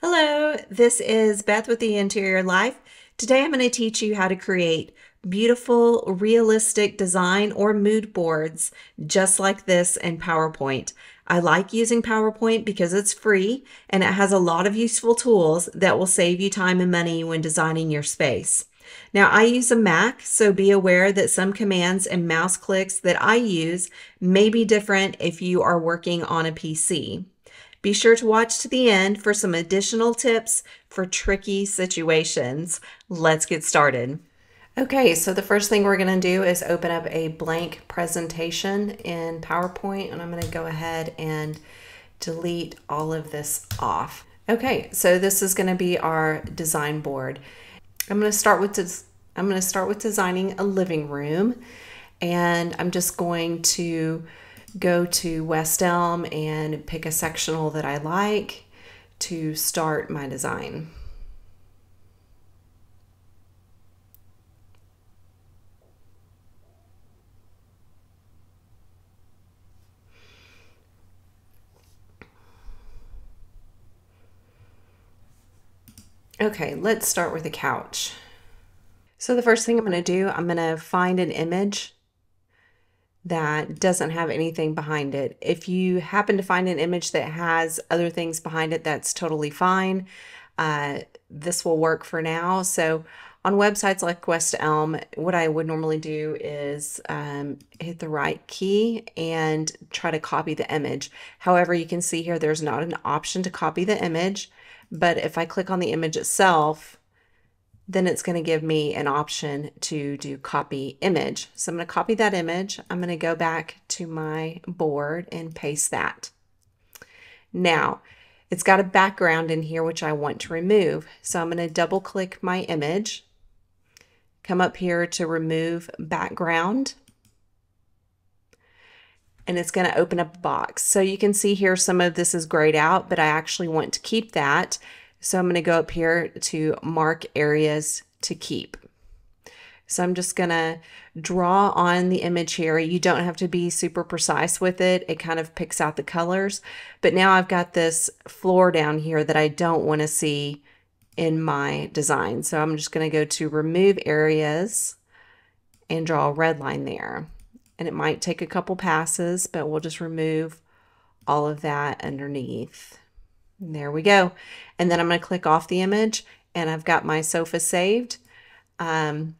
Hello, this is Beth with the Interior Lyfe. Today I'm going to teach you how to create beautiful, realistic design or mood boards just like this in PowerPoint. I like using PowerPoint because it's free and it has a lot of useful tools that will save you time and money when designing your space. Now, I use a Mac, so be aware that some commands and mouse clicks that I use may be different if you are working on a PC. Be sure to watch to the end for some additional tips for tricky situations. Let's get started. Okay, so the first thing we're going to do is open up a blank presentation in PowerPoint, and I'm going to go ahead and delete all of this off. Okay, so this is going to be our design board. I'm going to start with I'm going to start with designing a living room, and I'm just going to go to West Elm and pick a sectional that I like to start my design. Okay, let's start with a couch. So the first thing I'm going to do, I'm going to find an image that doesn't have anything behind it. If you happen to find an image that has other things behind it, that's totally fine. Uh, this will work for now. So on websites like West Elm, what I would normally do is um, hit the right key and try to copy the image. However, you can see here there's not an option to copy the image, but if I click on the image itself, then it's going to give me an option to do copy image. So I'm going to copy that image. I'm going to go back to my board and paste that. Now, it's got a background in here which I want to remove. So I'm going to double click my image, come up here to remove background, and it's going to open up a box. So you can see here some of this is grayed out, but I actually want to keep that. So I'm going to go up here to mark areas to keep. So I'm just going to draw on the image here. You don't have to be super precise with it. It kind of picks out the colors. But now I've got this floor down here that I don't want to see in my design. So I'm just going to go to remove areas and draw a red line there. And it might take a couple passes, but we'll just remove all of that underneath. There we go. And then I'm going to click off the image and I've got my sofa saved um,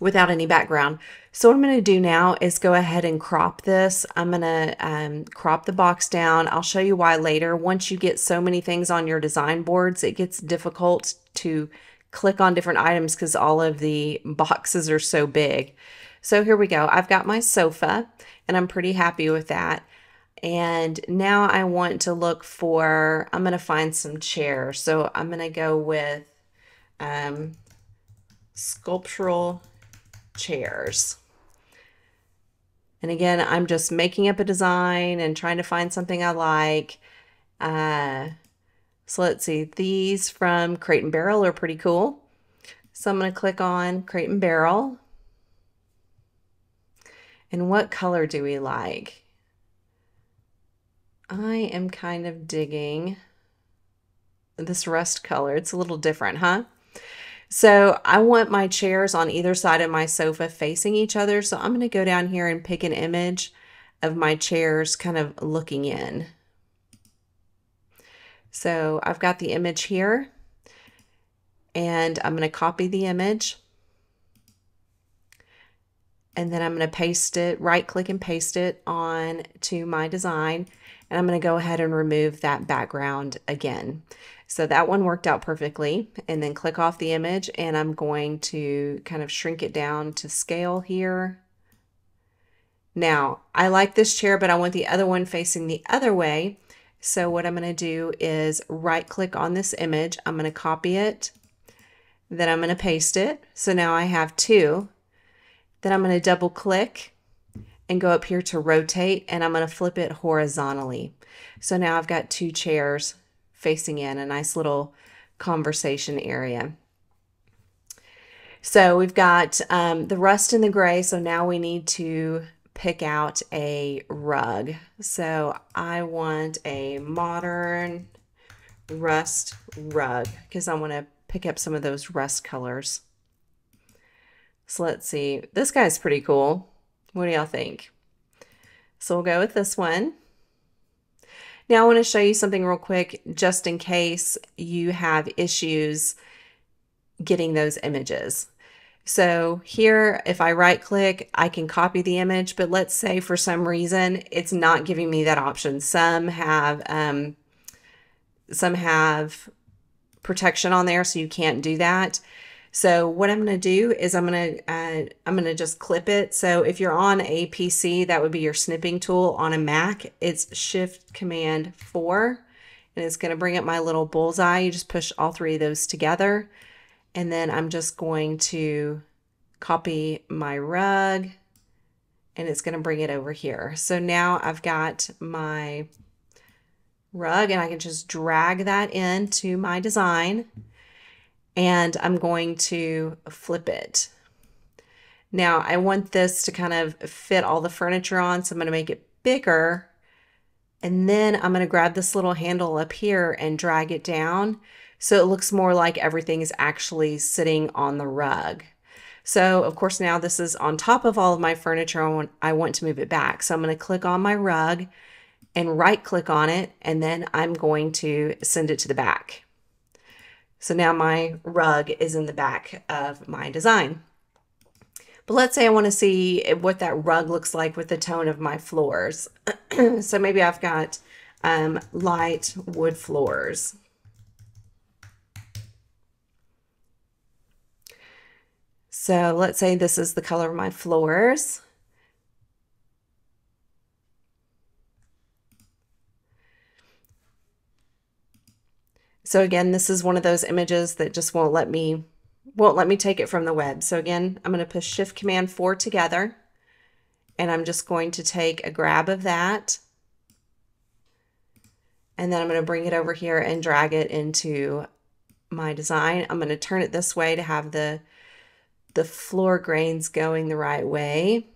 without any background. So what I'm going to do now is go ahead and crop this. I'm going to um, crop the box down. I'll show you why later. Once you get so many things on your design boards, it gets difficult to click on different items because all of the boxes are so big. So here we go. I've got my sofa and I'm pretty happy with that. And now I want to look for, I'm going to find some chairs. So I'm going to go with um, sculptural chairs. And again, I'm just making up a design and trying to find something I like. Uh, so let's see, these from Crate and Barrel are pretty cool. So I'm going to click on Crate and Barrel. And what color do we like? I am kind of digging this rust color. It's a little different, huh? So I want my chairs on either side of my sofa facing each other. So I'm going to go down here and pick an image of my chairs kind of looking in. So I've got the image here and I'm going to copy the image and then I'm going to paste it, right click and paste it on to my design. And I'm going to go ahead and remove that background again. So that one worked out perfectly. And then click off the image and I'm going to kind of shrink it down to scale here. Now, I like this chair, but I want the other one facing the other way. So what I'm going to do is right click on this image. I'm going to copy it. Then I'm going to paste it. So now I have two. Then I'm going to double click and go up here to rotate and I'm going to flip it horizontally. So now I've got two chairs facing in, a nice little conversation area. So we've got um, the rust and the gray. So now we need to pick out a rug. So I want a modern rust rug because I want to pick up some of those rust colors. So let's see. This guy's pretty cool. What do y'all think? So we'll go with this one. Now I want to show you something real quick just in case you have issues getting those images. So here, if I right click, I can copy the image, but let's say for some reason, it's not giving me that option. Some have, um, some have protection on there, so you can't do that. So what I'm going to do is I'm going to, uh, I'm going to just clip it. So if you're on a PC, that would be your snipping tool. On a Mac, it's Shift Command 4, and it's going to bring up my little bullseye. You just push all three of those together. And then I'm just going to copy my rug and it's going to bring it over here. So now I've got my rug and I can just drag that into my design and I'm going to flip it. Now I want this to kind of fit all the furniture on, so I'm going to make it bigger. And then I'm going to grab this little handle up here and drag it down so it looks more like everything is actually sitting on the rug. So of course now this is on top of all of my furniture. I want, I want to move it back. So I'm going to click on my rug and right click on it and then I'm going to send it to the back. So now my rug is in the back of my design. But let's say I want to see what that rug looks like with the tone of my floors. so maybe I've got um, light wood floors. So let's say this is the color of my floors. So again, this is one of those images that just won't let me won't let me take it from the web. So again, I'm going to push Shift Command 4 together and I'm just going to take a grab of that and then I'm going to bring it over here and drag it into my design. I'm going to turn it this way to have the the floor grains going the right way.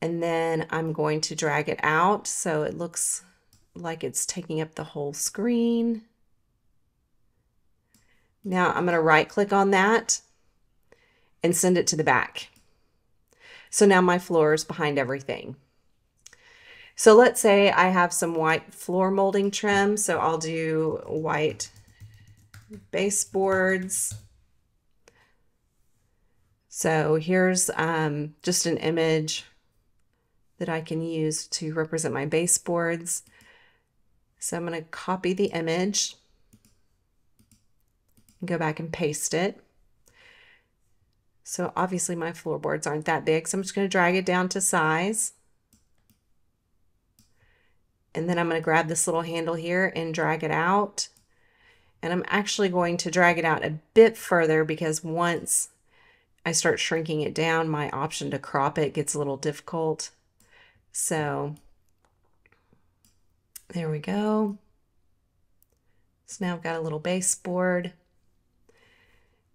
And then I'm going to drag it out so it looks like it's taking up the whole screen. Now I'm going to right click on that and send it to the back. So now my floor is behind everything. So let's say I have some white floor molding trim. So I'll do white baseboards. So here's um, just an image that I can use to represent my baseboards. So I'm going to copy the image and go back and paste it. So obviously my floorboards aren't that big, so I'm just going to drag it down to size. And then I'm going to grab this little handle here and drag it out. And I'm actually going to drag it out a bit further because once I start shrinking it down, my option to crop it gets a little difficult. So there we go. So now I've got a little baseboard.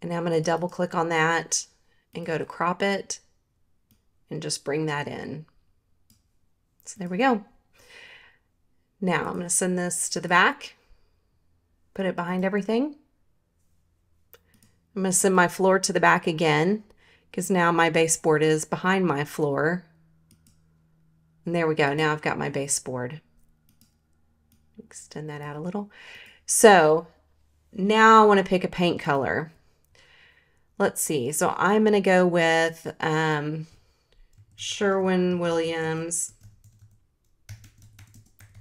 And now I'm going to double click on that and go to crop it and just bring that in. So there we go. Now I'm going to send this to the back, put it behind everything. I'm going to send my floor to the back again because now my baseboard is behind my floor. And there we go. Now I've got my baseboard. Extend that out a little. So now I want to pick a paint color let's see. So I'm going to go with um, Sherwin Williams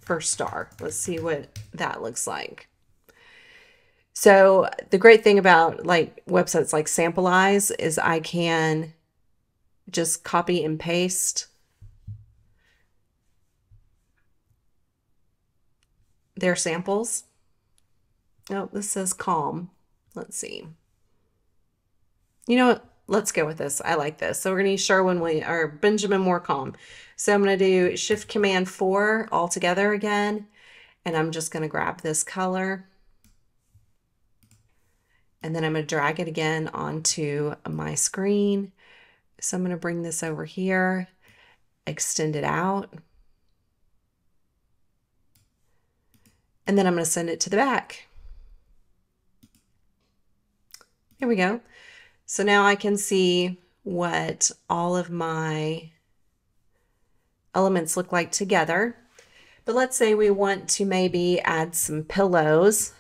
first star. Let's see what that looks like. So the great thing about like websites like Samplize is I can just copy and paste their samples. Oh, this says calm. Let's see you know what? Let's go with this. I like this. So we're going to use Sherwin Williams or Benjamin Moore Calm. So I'm going to do Shift Command 4 all together again. And I'm just going to grab this color. And then I'm going to drag it again onto my screen. So I'm going to bring this over here, extend it out. And then I'm going to send it to the back. Here we go. So now I can see what all of my elements look like together. But let's say we want to maybe add some pillows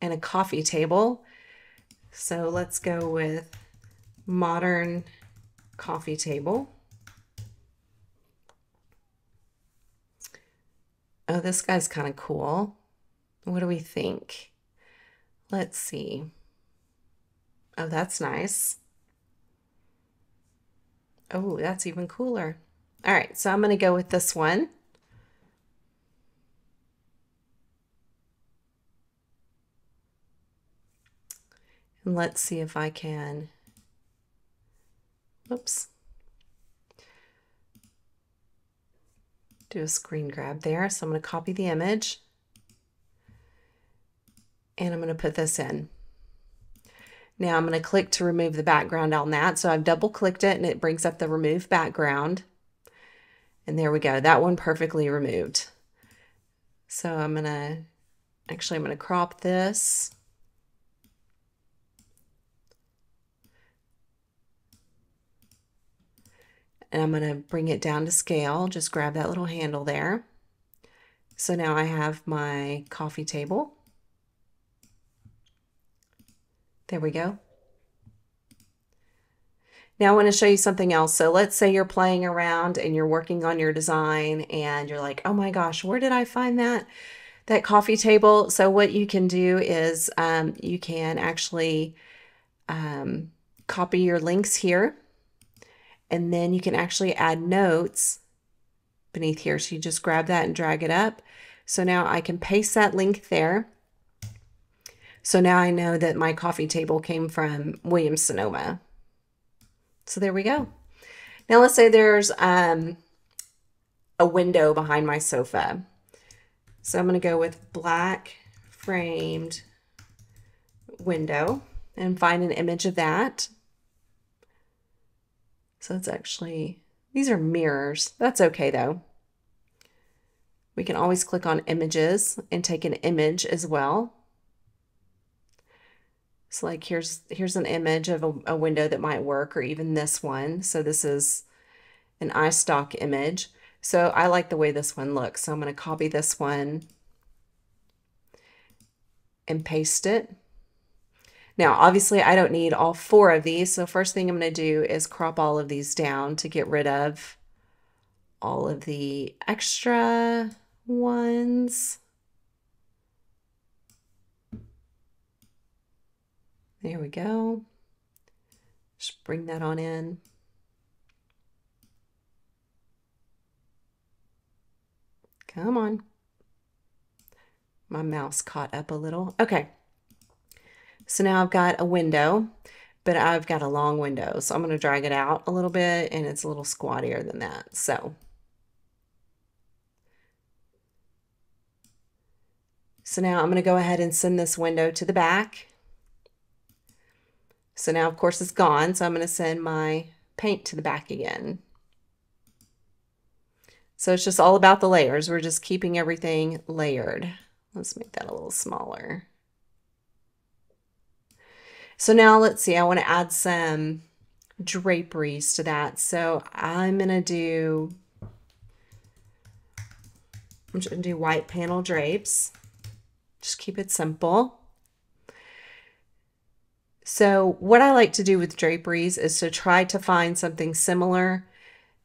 and a coffee table. So let's go with modern coffee table. Oh, this guy's kind of cool. What do we think? Let's see. Oh, that's nice. Oh, that's even cooler. All right, so I'm going to go with this one. And let's see if I can, oops, do a screen grab there. So I'm going to copy the image and I'm going to put this in. Now I'm going to click to remove the background on that. So I've double clicked it and it brings up the remove background. And there we go. That one perfectly removed. So I'm going to, actually I'm going to crop this. And I'm going to bring it down to scale. Just grab that little handle there. So now I have my coffee table. There we go. Now I want to show you something else. So let's say you're playing around and you're working on your design and you're like, oh my gosh, where did I find that? That coffee table. So what you can do is um, you can actually um, copy your links here and then you can actually add notes beneath here. So you just grab that and drag it up. So now I can paste that link there so now I know that my coffee table came from Williams Sonoma. So there we go. Now let's say there's um, a window behind my sofa. So I'm going to go with black framed window and find an image of that. So it's actually, these are mirrors. That's okay though. We can always click on images and take an image as well. So like here's here's an image of a, a window that might work or even this one. So this is an iStock image. So I like the way this one looks. So I'm going to copy this one and paste it. Now, obviously, I don't need all four of these. So first thing I'm going to do is crop all of these down to get rid of all of the extra ones. There we go. Just bring that on in. Come on. My mouse caught up a little. Okay. So now I've got a window, but I've got a long window. So I'm going to drag it out a little bit and it's a little squattier than that. So So now I'm going to go ahead and send this window to the back. So now, of course, it's gone. So I'm going to send my paint to the back again. So it's just all about the layers. We're just keeping everything layered. Let's make that a little smaller. So now let's see, I want to add some draperies to that. So I'm going to do, I'm just going to do white panel drapes. Just keep it simple. So what I like to do with draperies is to try to find something similar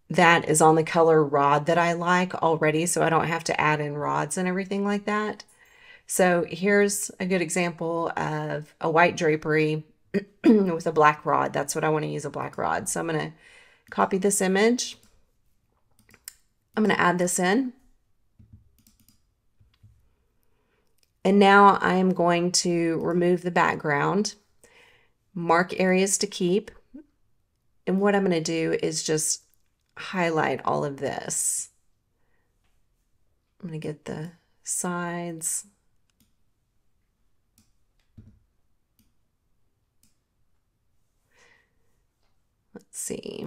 that is on the color rod that I like already so I don't have to add in rods and everything like that. So here's a good example of a white drapery with a black rod. That's what I want to use a black rod. So I'm going to copy this image. I'm going to add this in. And now I am going to remove the background mark areas to keep. And what I'm going to do is just highlight all of this. I'm going to get the sides. Let's see.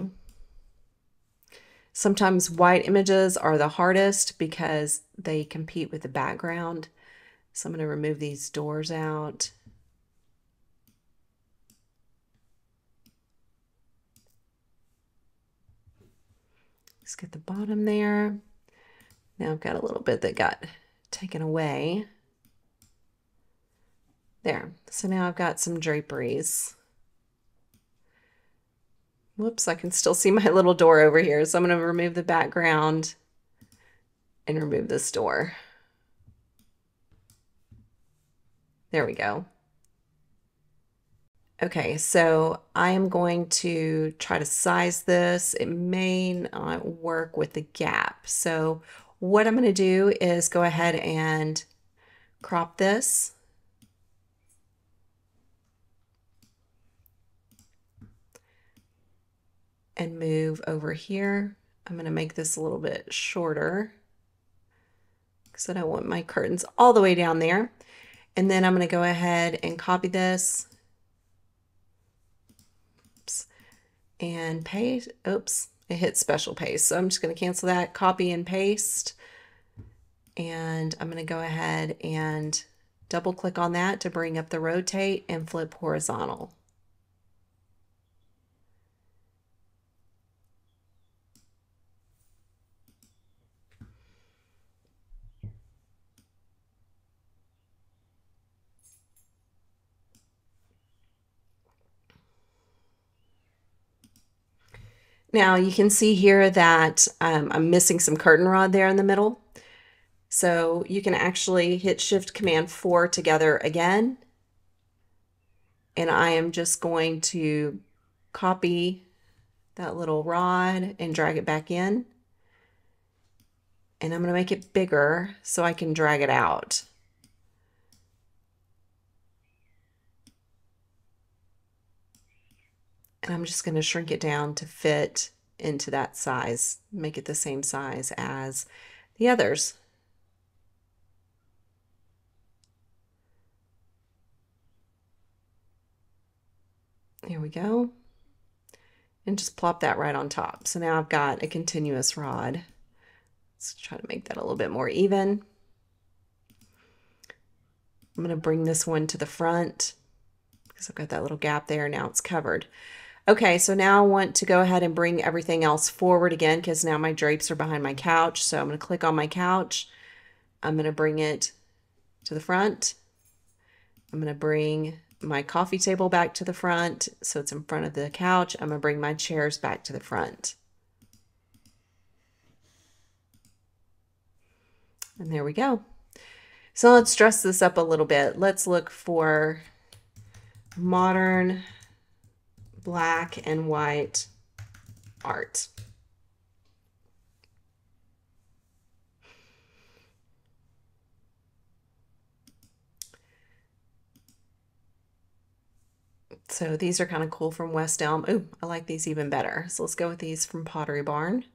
Sometimes white images are the hardest because they compete with the background. So I'm going to remove these doors out. Let's get the bottom there. Now I've got a little bit that got taken away. There. So now I've got some draperies. Whoops, I can still see my little door over here. So I'm going to remove the background and remove this door. There we go. Okay, so I am going to try to size this. It may not work with the gap. So what I'm going to do is go ahead and crop this. And move over here. I'm going to make this a little bit shorter because I don't want my curtains all the way down there. And then I'm going to go ahead and copy this and paste. Oops, it hit special paste. So I'm just going to cancel that, copy and paste. And I'm going to go ahead and double click on that to bring up the rotate and flip horizontal. Now you can see here that um, I'm missing some curtain rod there in the middle. So you can actually hit Shift Command 4 together again. And I am just going to copy that little rod and drag it back in. And I'm going to make it bigger so I can drag it out. I'm just going to shrink it down to fit into that size, make it the same size as the others. There we go. And just plop that right on top. So now I've got a continuous rod. Let's try to make that a little bit more even. I'm going to bring this one to the front because I've got that little gap there. Now it's covered. Okay, so now I want to go ahead and bring everything else forward again because now my drapes are behind my couch. So I'm going to click on my couch. I'm going to bring it to the front. I'm going to bring my coffee table back to the front so it's in front of the couch. I'm going to bring my chairs back to the front. And there we go. So let's dress this up a little bit. Let's look for modern black and white art. So these are kind of cool from West Elm. Oh, I like these even better. So let's go with these from Pottery Barn.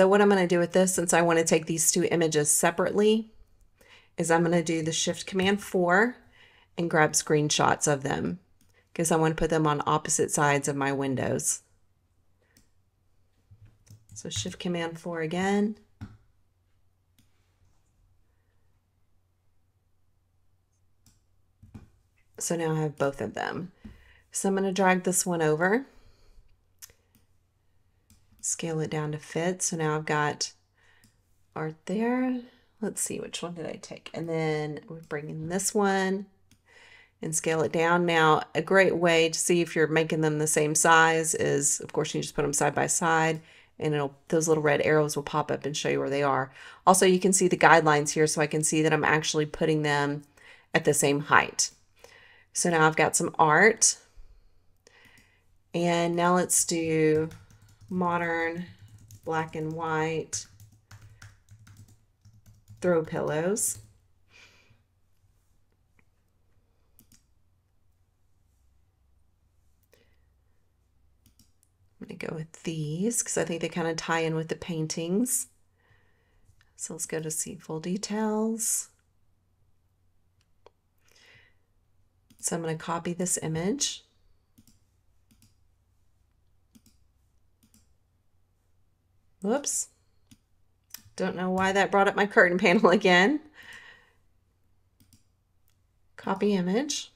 So what I'm going to do with this, since I want to take these two images separately, is I'm going to do the Shift Command 4 and grab screenshots of them because I want to put them on opposite sides of my windows. So Shift Command 4 again. So now I have both of them. So I'm going to drag this one over scale it down to fit. So now I've got art there. Let's see, which one did I take? And then we bring in this one and scale it down. Now, a great way to see if you're making them the same size is, of course, you just put them side by side and it'll those little red arrows will pop up and show you where they are. Also, you can see the guidelines here so I can see that I'm actually putting them at the same height. So now I've got some art. And now let's do modern black and white throw pillows. I'm going to go with these because I think they kind of tie in with the paintings. So let's go to see full details. So I'm going to copy this image. Whoops. Don't know why that brought up my curtain panel again. Copy image.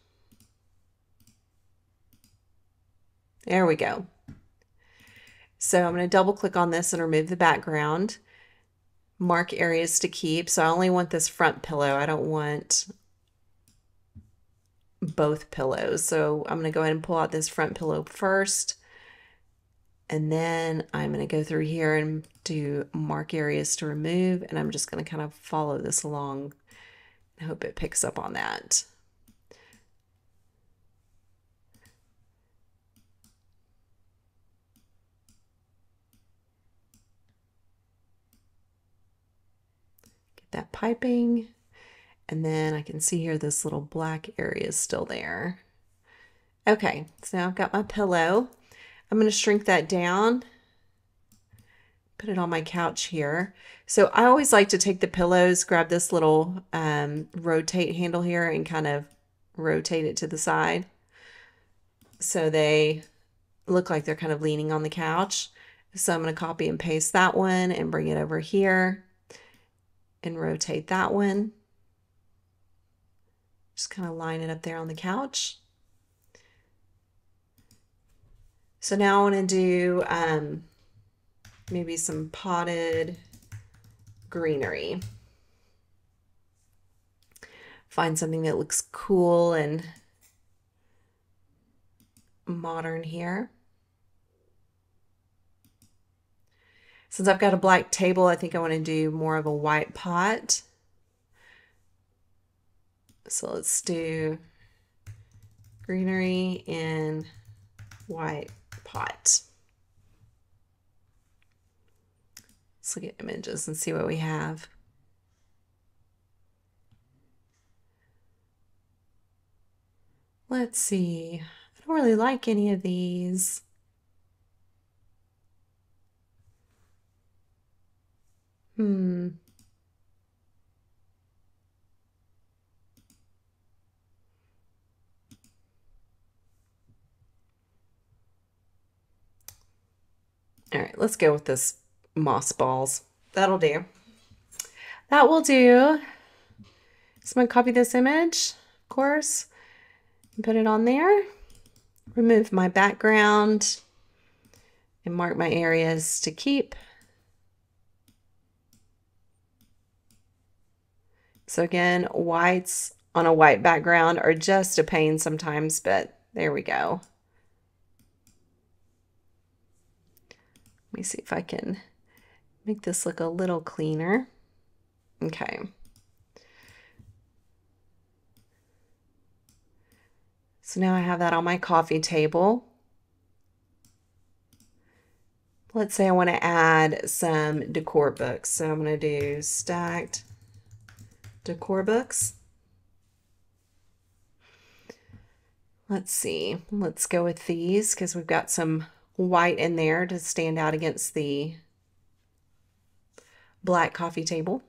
There we go. So I'm going to double click on this and remove the background. Mark areas to keep. So I only want this front pillow. I don't want both pillows. So I'm going to go ahead and pull out this front pillow first. And then I'm going to go through here and do mark areas to remove. And I'm just going to kind of follow this along. I hope it picks up on that. Get that piping. And then I can see here this little black area is still there. Okay, so now I've got my pillow. I'm going to shrink that down, put it on my couch here. So I always like to take the pillows, grab this little um, rotate handle here and kind of rotate it to the side. So they look like they're kind of leaning on the couch. So I'm going to copy and paste that one and bring it over here and rotate that one. Just kind of line it up there on the couch. So now I want to do um, maybe some potted greenery. Find something that looks cool and modern here. Since I've got a black table, I think I want to do more of a white pot. So let's do greenery in white pot. Let's look at images and see what we have. Let's see. I don't really like any of these. Hmm. All right, let's go with this moss balls. That'll do. That will do. So I'm going to copy this image, of course, and put it on there. Remove my background and mark my areas to keep. So again, whites on a white background are just a pain sometimes, but there we go. Let me see if I can make this look a little cleaner. Okay. So now I have that on my coffee table. Let's say I want to add some decor books. So I'm going to do stacked decor books. Let's see. Let's go with these because we've got some white in there to stand out against the black coffee table.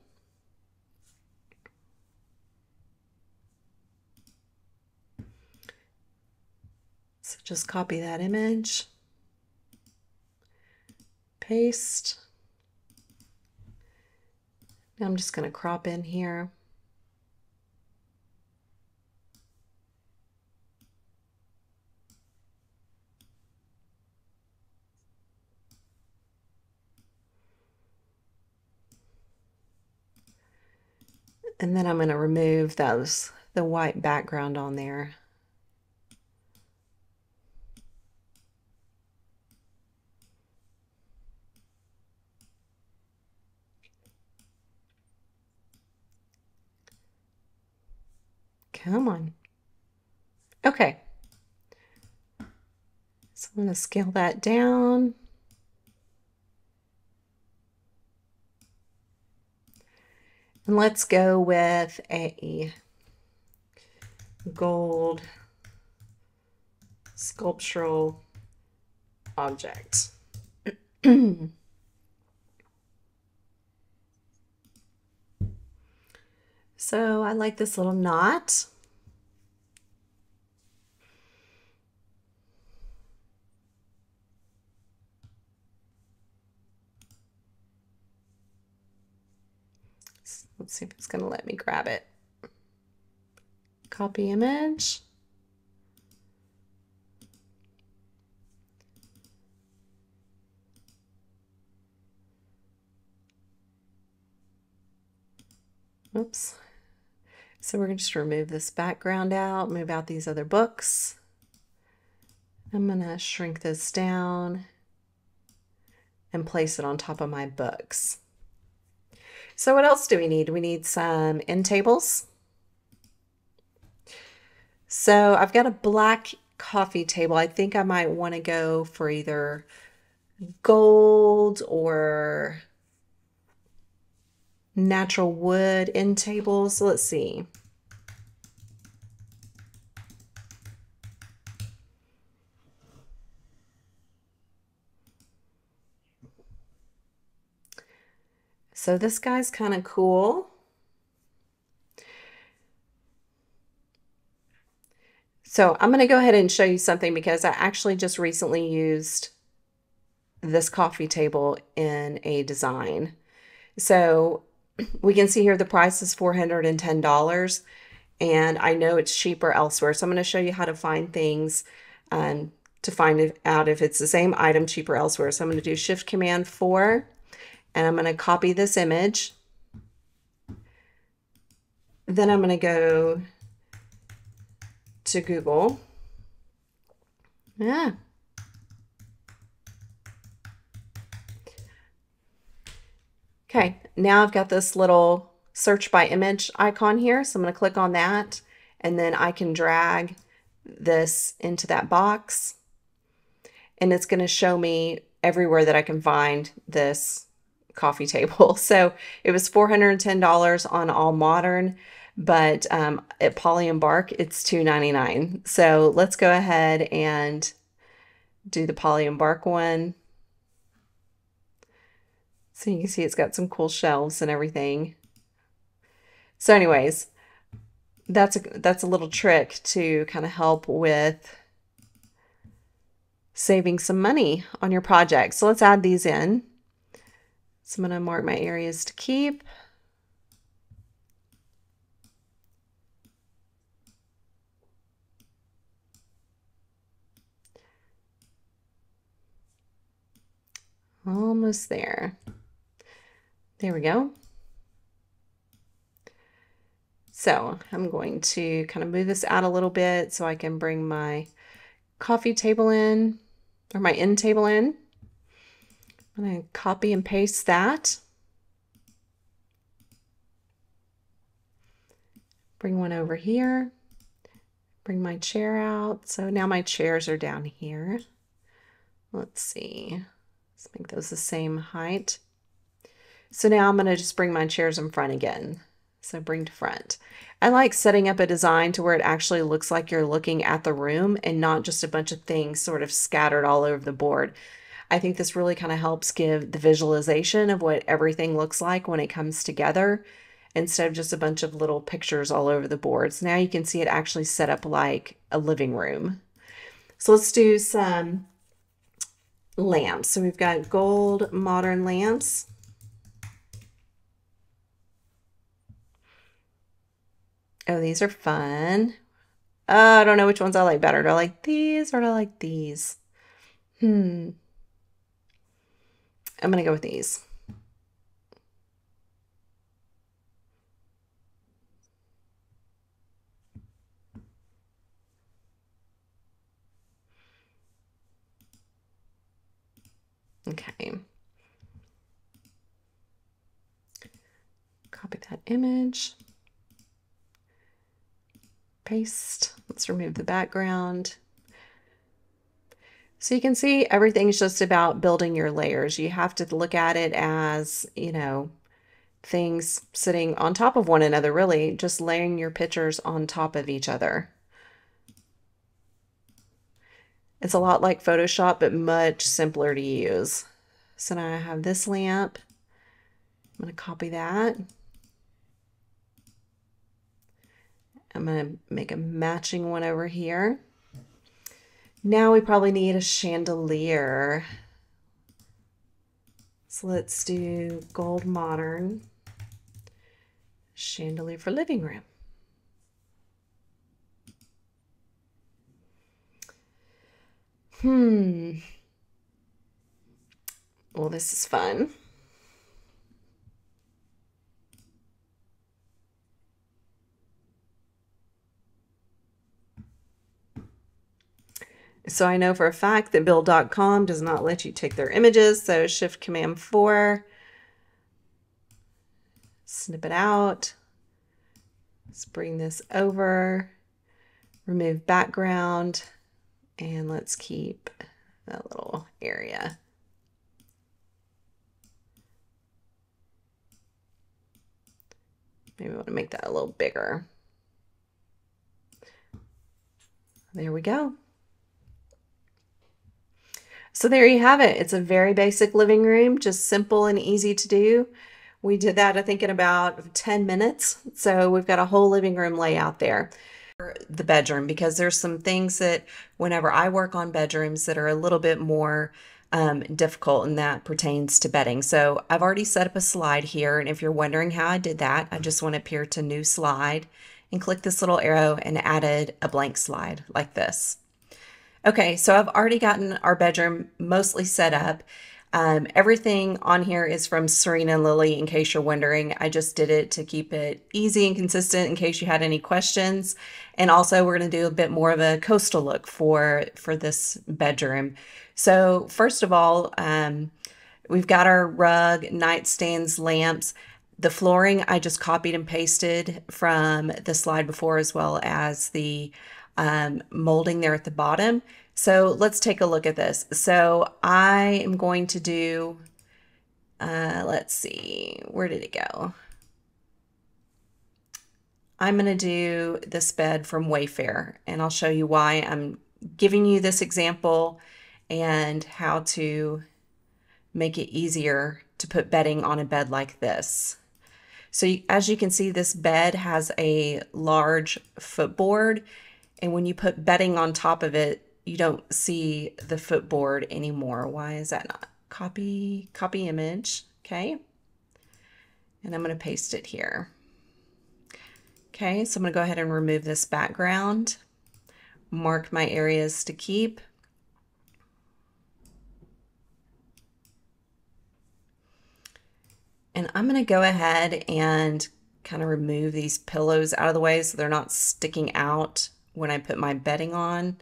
So just copy that image, paste. Now I'm just going to crop in here. And then I'm going to remove those, the white background on there. Come on. Okay. So I'm going to scale that down. And let's go with a gold sculptural object. so I like this little knot. Let's see if it's going to let me grab it. Copy image. Oops. So we're going to just remove this background out, move out these other books. I'm going to shrink this down and place it on top of my books. So what else do we need? We need some end tables. So I've got a black coffee table. I think I might want to go for either gold or natural wood end tables. Let's see. So this guy's kind of cool. So I'm going to go ahead and show you something because I actually just recently used this coffee table in a design. So we can see here the price is $410 and I know it's cheaper elsewhere. So I'm going to show you how to find things um, to find out if it's the same item cheaper elsewhere. So I'm going to do Shift Command 4 and I'm going to copy this image. Then I'm going to go to Google. Yeah. Okay, now I've got this little search by image icon here. So I'm going to click on that and then I can drag this into that box and it's going to show me everywhere that I can find this coffee table. So it was $410 on AllModern, but um, at Poly and Bark, it's $2.99. So let's go ahead and do the Poly and Bark one. So you can see it's got some cool shelves and everything. So anyways, that's a, that's a little trick to kind of help with saving some money on your project. So let's add these in. So I'm going to mark my areas to keep. Almost there. There we go. So I'm going to kind of move this out a little bit so I can bring my coffee table in or my end table in. I'm going to copy and paste that. Bring one over here. Bring my chair out. So now my chairs are down here. Let's see. Let's make those the same height. So now I'm going to just bring my chairs in front again. So bring to front. I like setting up a design to where it actually looks like you're looking at the room and not just a bunch of things sort of scattered all over the board. I think this really kind of helps give the visualization of what everything looks like when it comes together instead of just a bunch of little pictures all over the boards. Now you can see it actually set up like a living room. So let's do some lamps. So we've got gold modern lamps. Oh, these are fun. Uh, I don't know which ones I like better. Do I like these or do I like these? Hmm. I'm going to go with these. Okay. Copy that image. Paste. Let's remove the background. So you can see everything's just about building your layers. You have to look at it as, you know, things sitting on top of one another, really, just laying your pictures on top of each other. It's a lot like Photoshop, but much simpler to use. So now I have this lamp. I'm going to copy that. I'm going to make a matching one over here. Now we probably need a chandelier. So let's do gold modern. chandelier for living room. Hmm. Well, this is fun. So I know for a fact that Build.com does not let you take their images. So Shift Command 4, snip it out. Let's bring this over, remove background, and let's keep that little area. Maybe I want to make that a little bigger. There we go. So there you have it. It's a very basic living room, just simple and easy to do. We did that, I think, in about 10 minutes. So we've got a whole living room layout there. The bedroom, because there's some things that whenever I work on bedrooms that are a little bit more um, difficult and that pertains to bedding. So I've already set up a slide here. And if you're wondering how I did that, I just went up here to new slide and click this little arrow and added a blank slide like this. Okay, so I've already gotten our bedroom mostly set up. Um, everything on here is from Serena and Lily, in case you're wondering. I just did it to keep it easy and consistent in case you had any questions. And also we're going to do a bit more of a coastal look for, for this bedroom. So first of all, um, we've got our rug, nightstands, lamps. The flooring I just copied and pasted from the slide before as well as the um, molding there at the bottom. So let's take a look at this. So I am going to do, uh, let's see, where did it go? I'm going to do this bed from Wayfair and I'll show you why I'm giving you this example and how to make it easier to put bedding on a bed like this. So as you can see, this bed has a large footboard and when you put bedding on top of it, you don't see the footboard anymore. Why is that not? Copy, copy image, okay? And I'm gonna paste it here. Okay, so I'm gonna go ahead and remove this background, mark my areas to keep. And I'm gonna go ahead and kind of remove these pillows out of the way so they're not sticking out when I put my bedding on.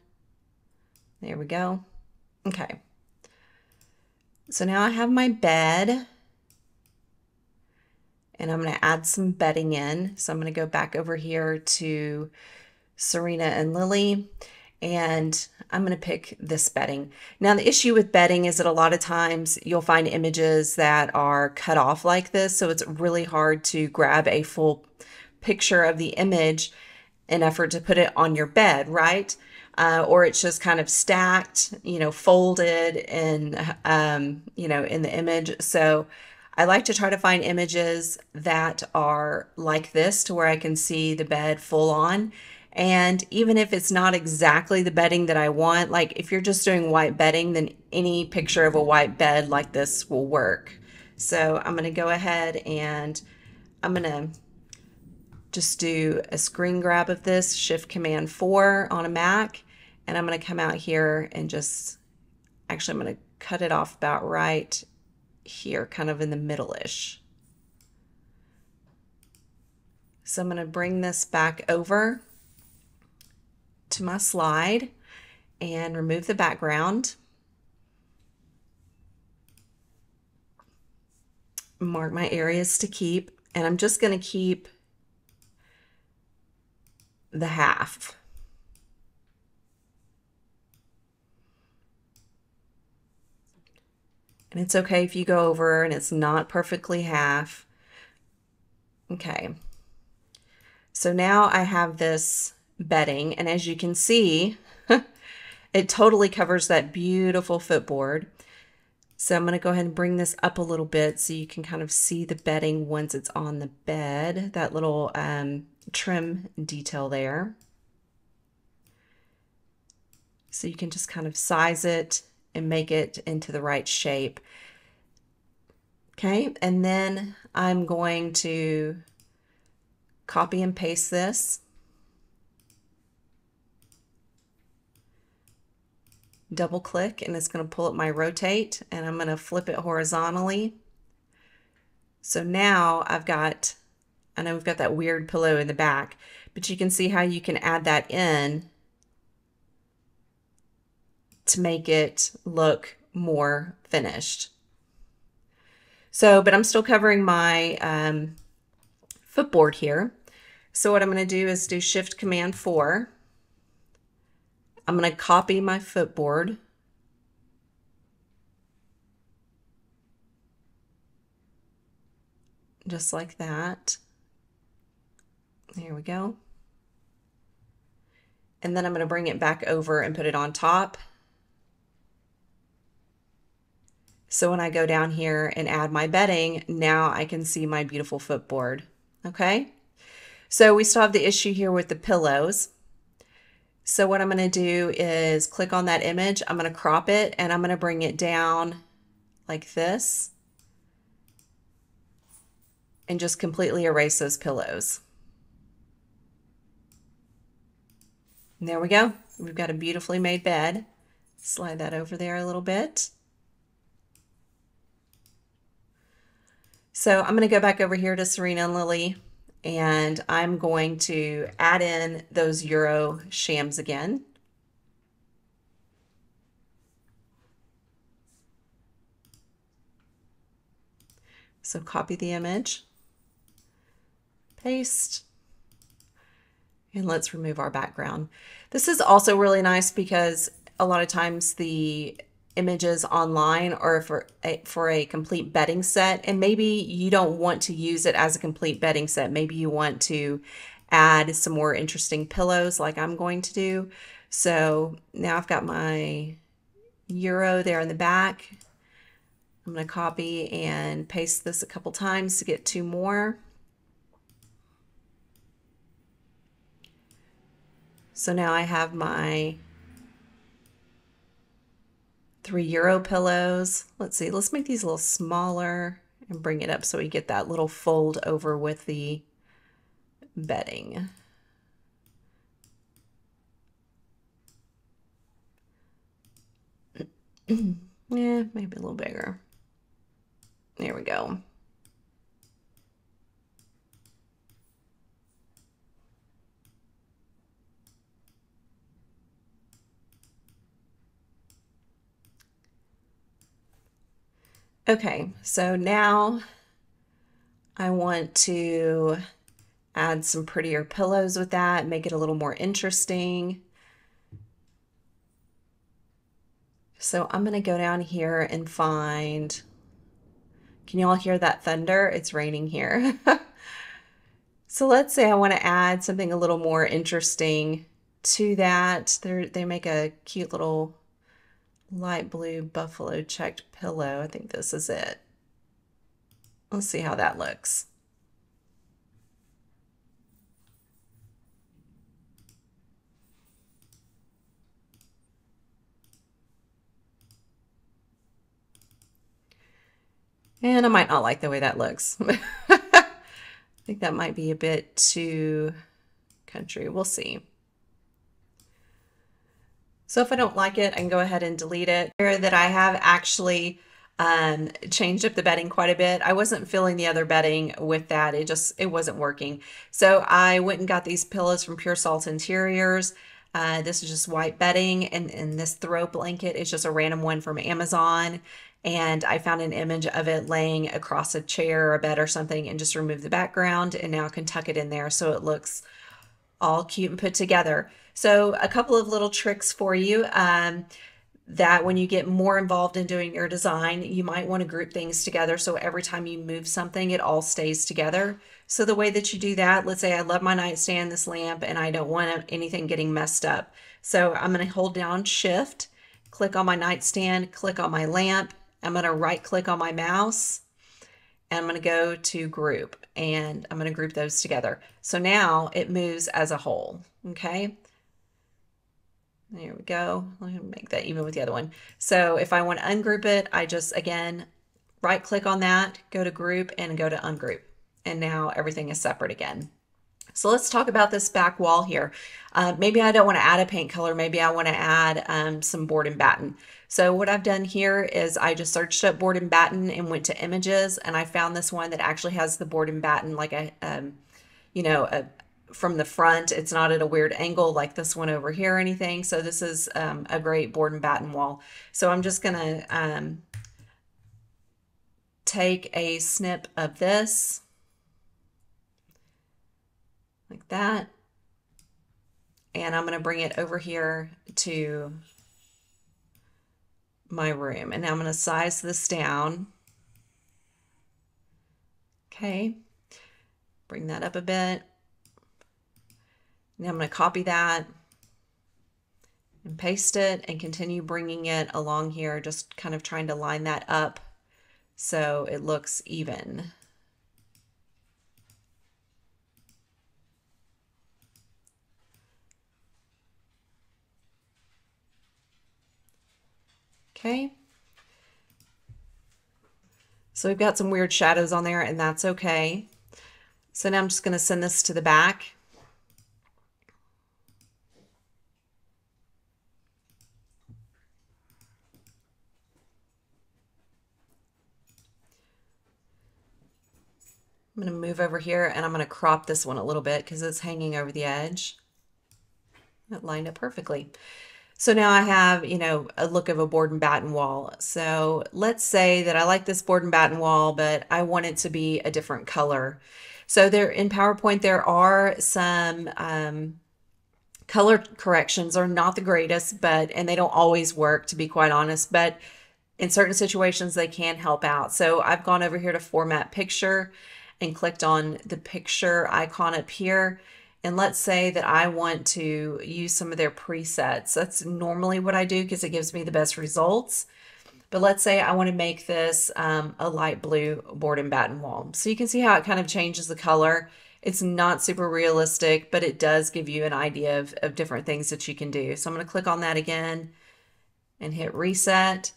There we go. Okay. So now I have my bed and I'm going to add some bedding in. So I'm going to go back over here to Serena and Lily and I'm going to pick this bedding. Now the issue with bedding is that a lot of times you'll find images that are cut off like this. So it's really hard to grab a full picture of the image an effort to put it on your bed, right? Uh, or it's just kind of stacked, you know, folded and, um, you know, in the image. So I like to try to find images that are like this to where I can see the bed full on. And even if it's not exactly the bedding that I want, like if you're just doing white bedding, then any picture of a white bed like this will work. So I'm going to go ahead and I'm going to just do a screen grab of this, Shift Command 4 on a Mac, and I'm going to come out here and just, actually I'm going to cut it off about right here, kind of in the middle-ish. So I'm going to bring this back over to my slide and remove the background. Mark my areas to keep, and I'm just going to keep the half. And it's okay if you go over and it's not perfectly half. Okay. So now I have this bedding and as you can see, it totally covers that beautiful footboard. So I'm going to go ahead and bring this up a little bit so you can kind of see the bedding once it's on the bed, that little um, trim detail there. So you can just kind of size it and make it into the right shape. Okay, and then I'm going to copy and paste this. Double click and it's going to pull up my rotate and I'm going to flip it horizontally. So now I've got, I know we've got that weird pillow in the back, but you can see how you can add that in to make it look more finished. So, but I'm still covering my um, footboard here. So what I'm going to do is do Shift Command 4. I'm going to copy my footboard. Just like that. There we go. And then I'm going to bring it back over and put it on top. So when I go down here and add my bedding, now I can see my beautiful footboard. Okay. So we still have the issue here with the pillows. So what I'm going to do is click on that image. I'm going to crop it and I'm going to bring it down like this and just completely erase those pillows. And there we go. We've got a beautifully made bed. Slide that over there a little bit. So I'm going to go back over here to Serena and Lily and I'm going to add in those Euro shams again. So copy the image, paste, and let's remove our background. This is also really nice because a lot of times the images online or for a, for a complete bedding set and maybe you don't want to use it as a complete bedding set. Maybe you want to add some more interesting pillows like I'm going to do. So now I've got my euro there in the back. I'm going to copy and paste this a couple times to get two more so now I have my three euro pillows. Let's see, let's make these a little smaller and bring it up so we get that little fold over with the bedding. yeah, maybe a little bigger. There we go. Okay, so now I want to add some prettier pillows with that, make it a little more interesting. So I'm going to go down here and find, can you all hear that thunder? It's raining here. so let's say I want to add something a little more interesting to that. They're, they make a cute little light blue buffalo checked pillow. I think this is it. Let's see how that looks. And I might not like the way that looks. I think that might be a bit too country. We'll see. So if I don't like it, I can go ahead and delete it. Here that I have actually um, changed up the bedding quite a bit. I wasn't filling the other bedding with that. It just, it wasn't working. So I went and got these pillows from Pure Salt Interiors. Uh, this is just white bedding and, and this throw blanket is just a random one from Amazon. And I found an image of it laying across a chair or a bed or something and just removed the background and now I can tuck it in there so it looks all cute and put together. So a couple of little tricks for you. Um, that when you get more involved in doing your design, you might want to group things together so every time you move something, it all stays together. So the way that you do that, let's say I love my nightstand, this lamp, and I don't want anything getting messed up. So I'm going to hold down shift, click on my nightstand, click on my lamp. I'm going to right click on my mouse and I'm going to go to group and I'm going to group those together. So now it moves as a whole. Okay. There we go. Let me make that even with the other one. So if I want to ungroup it, I just, again, right click on that, go to group and go to ungroup. And now everything is separate again. So let's talk about this back wall here. Uh, maybe I don't want to add a paint color. Maybe I want to add um, some board and batten. So what I've done here is I just searched up board and batten and went to images and I found this one that actually has the board and batten like a, um, you know, a, from the front. It's not at a weird angle like this one over here or anything. So this is um, a great board and batten wall. So I'm just going to um, take a snip of this like that. And I'm going to bring it over here to my room. And now I'm going to size this down. Okay. Bring that up a bit. Now I'm going to copy that and paste it and continue bringing it along here, just kind of trying to line that up so it looks even. Okay. So we've got some weird shadows on there and that's okay. So now I'm just going to send this to the back. I'm going to move over here and I'm going to crop this one a little bit because it's hanging over the edge. That lined up perfectly. So now I have, you know, a look of a board and batten wall. So let's say that I like this board and batten wall, but I want it to be a different color. So there in PowerPoint, there are some um, color corrections are not the greatest, but, and they don't always work to be quite honest, but in certain situations, they can help out. So I've gone over here to format picture and clicked on the picture icon up here and let's say that I want to use some of their presets. That's normally what I do because it gives me the best results. But let's say I want to make this um, a light blue board and batten wall. So you can see how it kind of changes the color. It's not super realistic, but it does give you an idea of, of different things that you can do. So I'm going to click on that again and hit reset.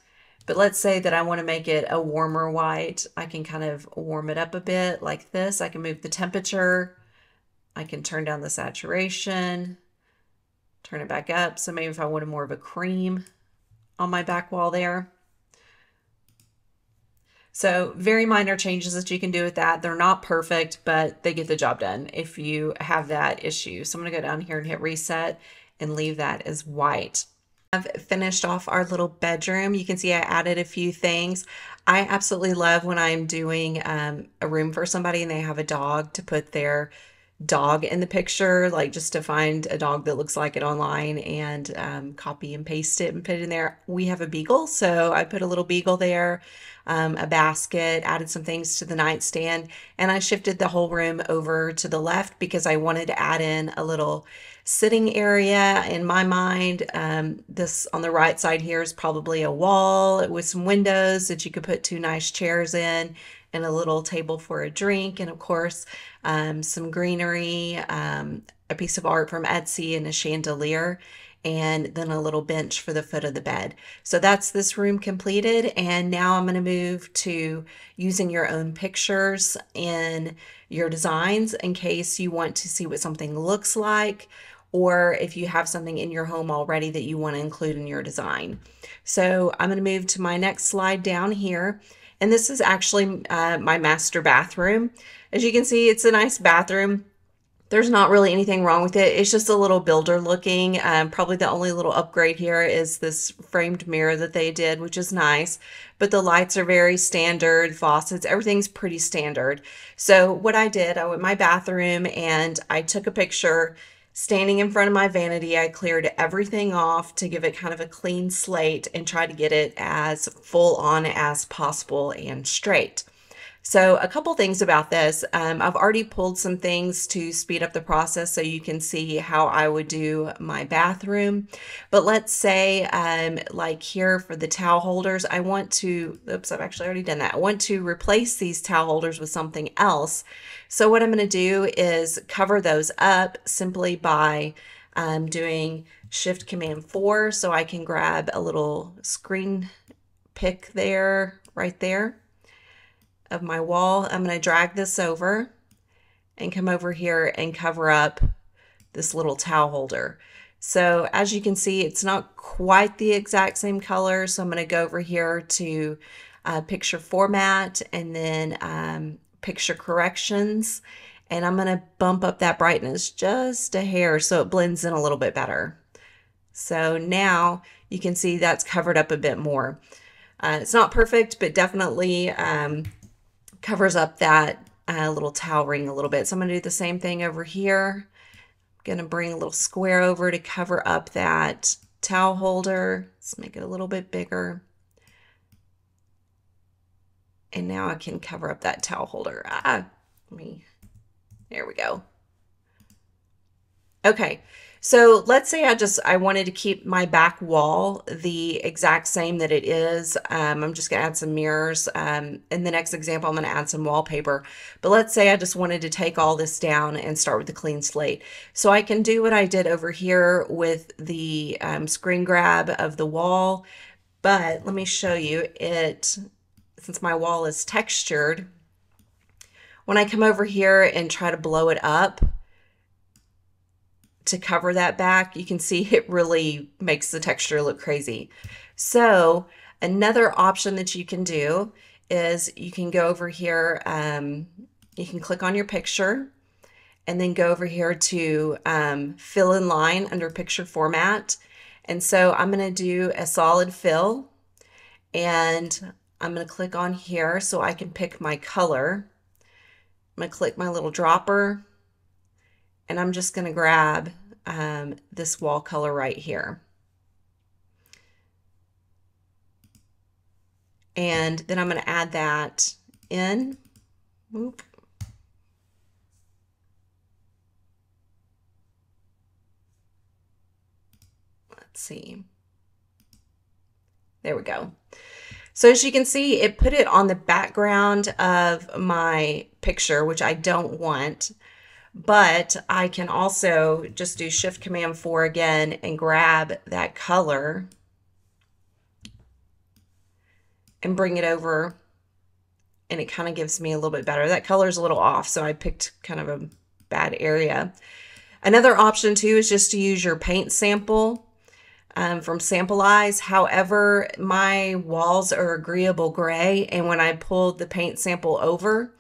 But let's say that I want to make it a warmer white. I can kind of warm it up a bit like this. I can move the temperature I can turn down the saturation, turn it back up. So maybe if I wanted more of a cream on my back wall there. So very minor changes that you can do with that. They're not perfect, but they get the job done if you have that issue. So I'm gonna go down here and hit reset and leave that as white. I've finished off our little bedroom. You can see I added a few things. I absolutely love when I'm doing um, a room for somebody and they have a dog to put their dog in the picture, like just to find a dog that looks like it online and um, copy and paste it and put it in there. We have a beagle, so I put a little beagle there, um, a basket, added some things to the nightstand, and I shifted the whole room over to the left because I wanted to add in a little sitting area in my mind. Um, this on the right side here is probably a wall with some windows that you could put two nice chairs in and a little table for a drink. And of course, um, some greenery, um, a piece of art from Etsy and a chandelier and then a little bench for the foot of the bed. So that's this room completed. And now I'm going to move to using your own pictures in your designs in case you want to see what something looks like or if you have something in your home already that you want to include in your design. So I'm going to move to my next slide down here and this is actually uh, my master bathroom. As you can see, it's a nice bathroom. There's not really anything wrong with it. It's just a little builder looking. Um, probably the only little upgrade here is this framed mirror that they did, which is nice. But the lights are very standard, faucets, everything's pretty standard. So what I did, I went my bathroom and I took a picture Standing in front of my vanity, I cleared everything off to give it kind of a clean slate and try to get it as full on as possible and straight. So a couple things about this. Um, I've already pulled some things to speed up the process so you can see how I would do my bathroom. But let's say um, like here for the towel holders, I want to, oops, I've actually already done that. I want to replace these towel holders with something else. So what I'm going to do is cover those up simply by um, doing Shift Command 4 so I can grab a little screen pick there, right there of my wall. I'm going to drag this over and come over here and cover up this little towel holder. So as you can see, it's not quite the exact same color. So I'm going to go over here to uh, picture format and then um, picture corrections. And I'm going to bump up that brightness just a hair so it blends in a little bit better. So now you can see that's covered up a bit more. Uh, it's not perfect, but definitely um, covers up that uh, little towel ring a little bit. So I'm going to do the same thing over here. I'm going to bring a little square over to cover up that towel holder. Let's make it a little bit bigger. And now I can cover up that towel holder. Ah, me, there we go. Okay, so let's say I just, I wanted to keep my back wall the exact same that it is. Um, I'm just gonna add some mirrors. Um, in the next example, I'm gonna add some wallpaper. But let's say I just wanted to take all this down and start with a clean slate. So I can do what I did over here with the um, screen grab of the wall. But let me show you it, since my wall is textured, when I come over here and try to blow it up, to cover that back, you can see it really makes the texture look crazy. So another option that you can do is you can go over here, um, you can click on your picture and then go over here to um, fill in line under picture format. And so I'm going to do a solid fill and I'm going to click on here so I can pick my color. I'm going to click my little dropper and I'm just going to grab um, this wall color right here. And then I'm going to add that in. Let's see. There we go. So as you can see, it put it on the background of my picture, which I don't want but I can also just do shift command 4 again and grab that color and bring it over and it kind of gives me a little bit better. That color is a little off, so I picked kind of a bad area. Another option too is just to use your paint sample um, from Samplize. However, my walls are agreeable gray, and when I pulled the paint sample over,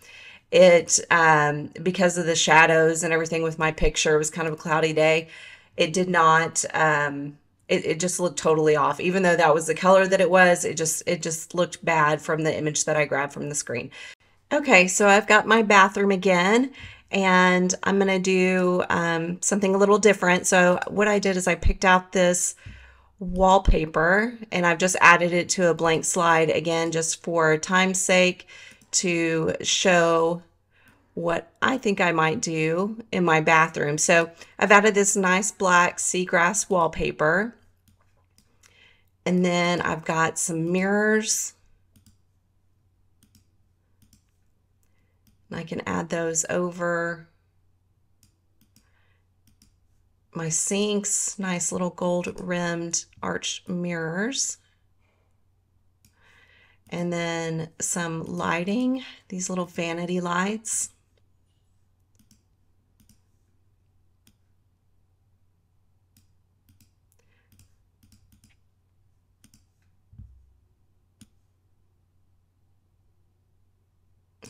it um, because of the shadows and everything with my picture it was kind of a cloudy day. It did not um, it, it just looked totally off. Even though that was the color that it was it just it just looked bad from the image that i grabbed from the screen. Okay so i've got my bathroom again and i'm going to do um, something a little different. So what i did is i picked out this wallpaper and i've just added it to a blank slide again just for time's sake to show what I think I might do in my bathroom. So I've added this nice black seagrass wallpaper. And then I've got some mirrors. And I can add those over my sinks, nice little gold rimmed arch mirrors and then some lighting, these little vanity lights.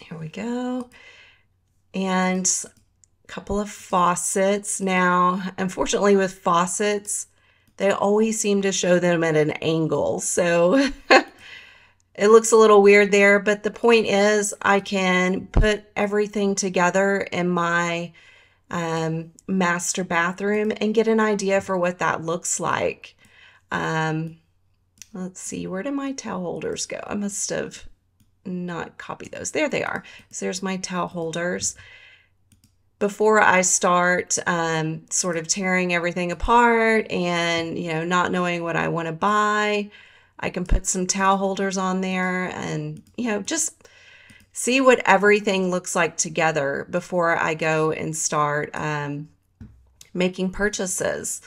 Here we go. And a couple of faucets. Now, unfortunately with faucets, they always seem to show them at an angle. So It looks a little weird there, but the point is I can put everything together in my um, master bathroom and get an idea for what that looks like. Um, let's see, where did my towel holders go? I must have not copied those. There they are. So there's my towel holders. Before I start um, sort of tearing everything apart and, you know, not knowing what I want to buy, I can put some towel holders on there and, you know, just see what everything looks like together before I go and start um, making purchases.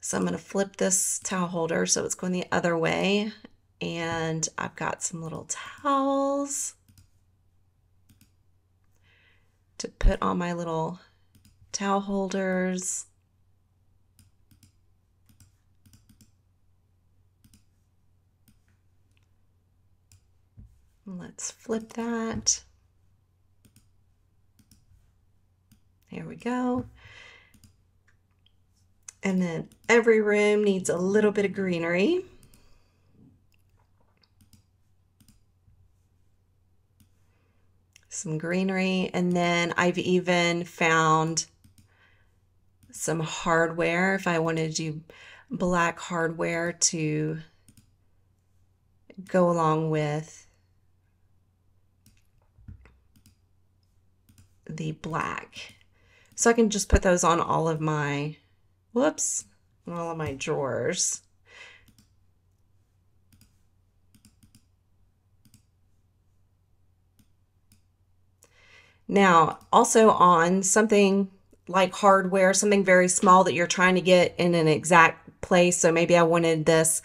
So I'm going to flip this towel holder so it's going the other way. And I've got some little towels. to put on my little towel holders. Let's flip that. There we go. And then every room needs a little bit of greenery. Some greenery. And then I've even found some hardware if I wanted to do black hardware to go along with the black. So I can just put those on all of my, whoops, all of my drawers. Now, also on something like hardware, something very small that you're trying to get in an exact place. So maybe I wanted this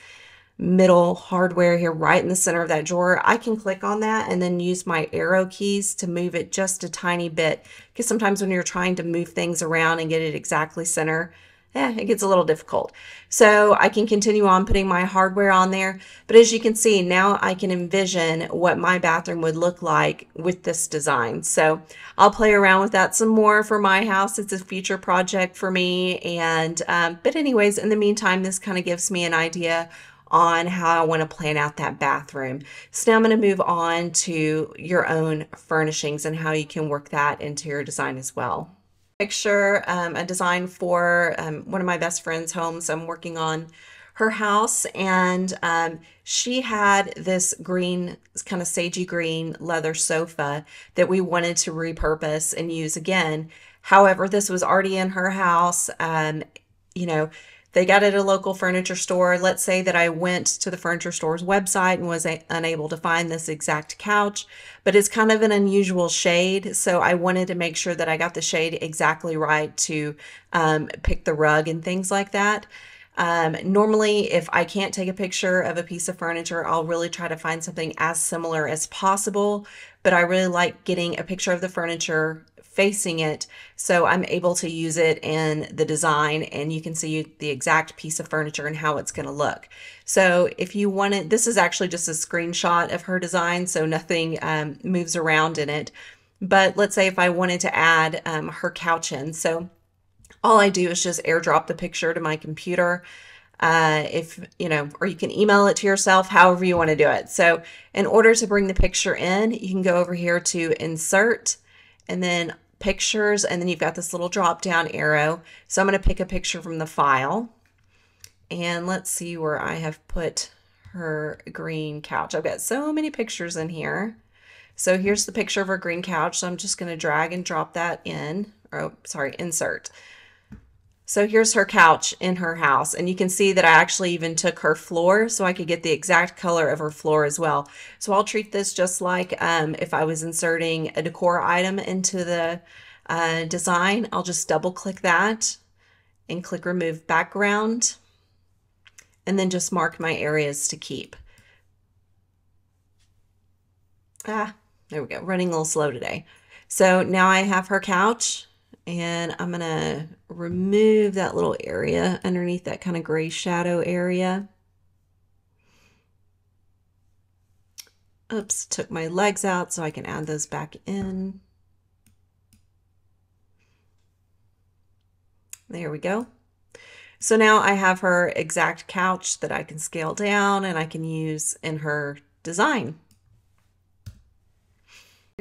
middle hardware here right in the center of that drawer, I can click on that and then use my arrow keys to move it just a tiny bit. Because sometimes when you're trying to move things around and get it exactly center, eh, it gets a little difficult. So I can continue on putting my hardware on there. But as you can see, now I can envision what my bathroom would look like with this design. So I'll play around with that some more for my house. It's a future project for me. And, um, but anyways, in the meantime, this kind of gives me an idea on how I want to plan out that bathroom. So now I'm going to move on to your own furnishings and how you can work that into your design as well. Picture um, a design for um, one of my best friend's homes. I'm working on her house and um, she had this green kind of sagey green leather sofa that we wanted to repurpose and use again however this was already in her house um, you know they got it at a local furniture store. Let's say that I went to the furniture store's website and was a- unable to find this exact couch, but it's kind of an unusual shade. So I wanted to make sure that I got the shade exactly right to um, pick the rug and things like that. Um, normally, if I can't take a picture of a piece of furniture, I'll really try to find something as similar as possible. But I really like getting a picture of the furniture facing it so I'm able to use it in the design and you can see the exact piece of furniture and how it's going to look. So if you want it, this is actually just a screenshot of her design so nothing um, moves around in it. But let's say if I wanted to add um, her couch in. So all I do is just airdrop the picture to my computer. Uh, if you know, or you can email it to yourself, however you want to do it. So, in order to bring the picture in, you can go over here to insert and then pictures, and then you've got this little drop down arrow. So I'm going to pick a picture from the file. And let's see where I have put her green couch. I've got so many pictures in here. So here's the picture of her green couch. So I'm just going to drag and drop that in. Oh, sorry, insert. So here's her couch in her house. And you can see that I actually even took her floor so I could get the exact color of her floor as well. So I'll treat this just like um, if I was inserting a decor item into the uh, design. I'll just double click that and click remove background and then just mark my areas to keep. Ah, there we go. Running a little slow today. So now I have her couch and I'm going to remove that little area underneath that kind of gray shadow area. Oops, took my legs out so I can add those back in. There we go. So now I have her exact couch that I can scale down and I can use in her design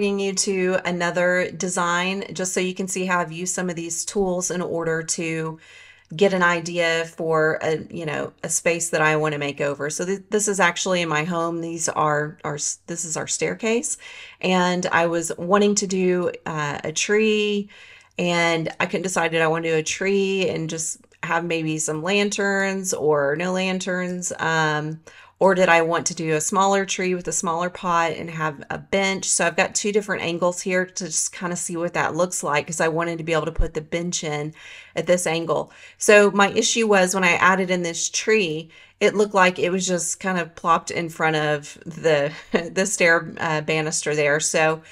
bringing you to another design just so you can see how I've used some of these tools in order to get an idea for a you know a space that I want to make over. So th this is actually in my home. These are our this is our staircase, and I was wanting to do uh, a tree, and I couldn't decide did I want to do a tree and just have maybe some lanterns or no lanterns. Um, or did I want to do a smaller tree with a smaller pot and have a bench? So I've got two different angles here to just kind of see what that looks like because I wanted to be able to put the bench in at this angle. So my issue was when I added in this tree, it looked like it was just kind of plopped in front of the, the stair uh, banister there. So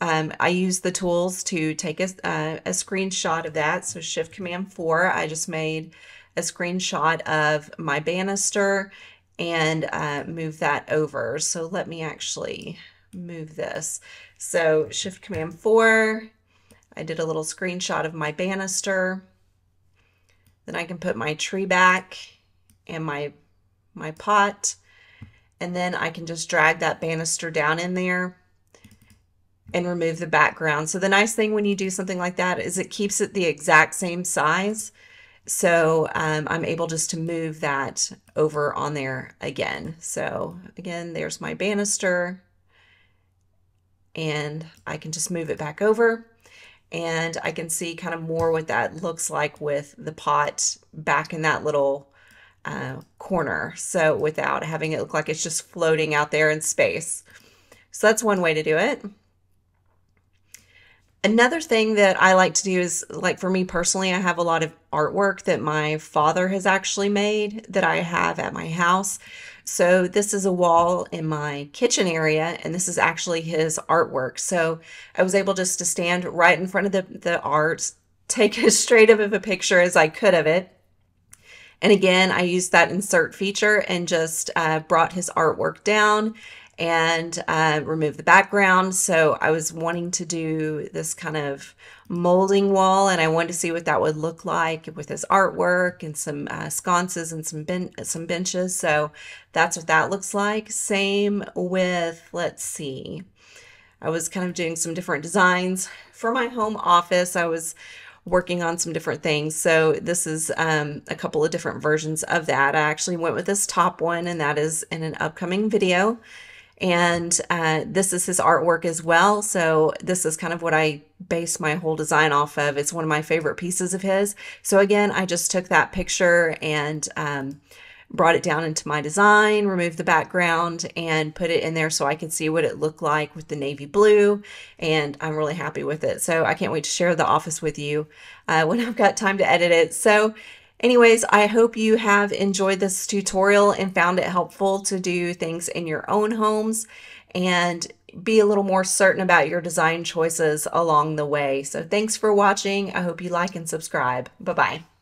um, I used the tools to take a, uh, a screenshot of that. So Shift Command 4, I just made a screenshot of my banister and uh, move that over. So let me actually move this. So Shift Command 4, I did a little screenshot of my banister. Then I can put my tree back and my, my pot. And then I can just drag that banister down in there and remove the background. So the nice thing when you do something like that is it keeps it the exact same size. So um, I'm able just to move that over on there again. So again, there's my banister and I can just move it back over and I can see kind of more what that looks like with the pot back in that little uh, corner. So without having it look like it's just floating out there in space. So that's one way to do it. Another thing that I like to do is like for me personally, I have a lot of artwork that my father has actually made that I have at my house. So this is a wall in my kitchen area and this is actually his artwork. So I was able just to stand right in front of the, the art, take as straight up of a picture as I could of it. And again, I used that insert feature and just uh, brought his artwork down and uh, remove the background. So I was wanting to do this kind of molding wall and I wanted to see what that would look like with his artwork and some uh, sconces and some ben some benches. So that's what that looks like. Same with, let's see, I was kind of doing some different designs for my home office. I was working on some different things. So this is um, a couple of different versions of that. I actually went with this top one and that is in an upcoming video. And uh, this is his artwork as well. So this is kind of what I base my whole design off of. It's one of my favorite pieces of his. So again, I just took that picture and um, brought it down into my design, removed the background, and put it in there so I could see what it looked like with the navy blue. And I'm really happy with it. So I can't wait to share the office with you uh, when I've got time to edit it. So Anyways, I hope you have enjoyed this tutorial and found it helpful to do things in your own homes and be a little more certain about your design choices along the way. So thanks for watching. I hope you like and subscribe. Bye-bye.